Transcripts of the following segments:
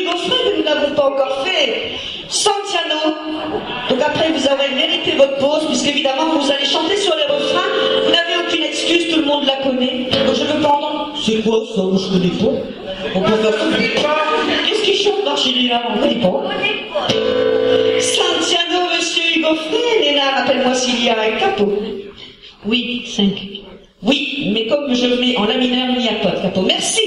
Hugo Frey que nous n'avons pas encore fait. Santiano. Donc après, vous aurez mérité votre pause, puisqu'évidemment, vous allez chanter sur les refrains. Vous n'avez aucune excuse, tout le monde la connaît. Donc je veux pas entendre. C'est quoi ça Moi, je connais pas? On peut faire ça. Qu'est-ce qu'il chante, Marchilina On connaît pas. Santiano, monsieur Hugo Frey. Léna, rappelle-moi s'il y a un capot. Oui, 5. Oui, mais comme je le mets en la mineur, il n'y a pas de capot. Merci.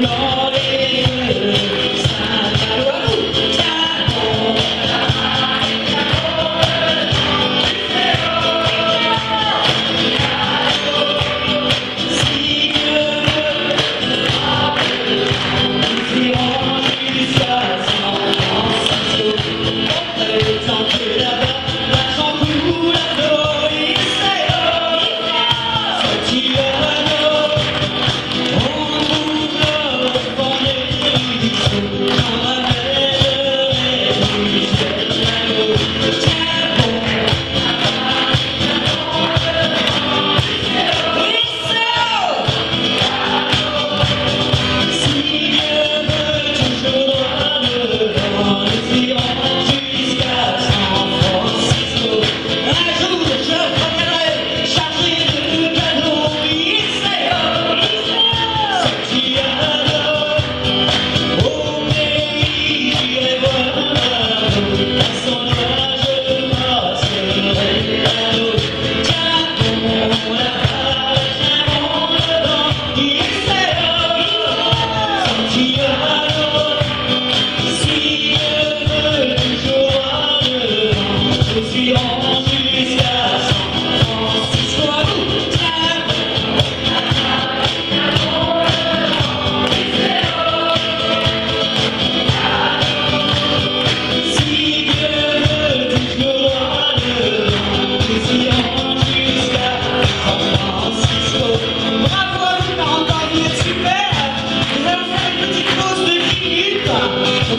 Lord.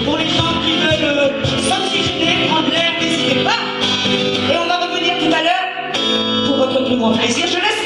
Pour les gens qui veulent euh, s'oxygéner, prendre l'air, n'hésitez pas. Et on va revenir tout à l'heure pour votre plus grand plaisir. Je laisse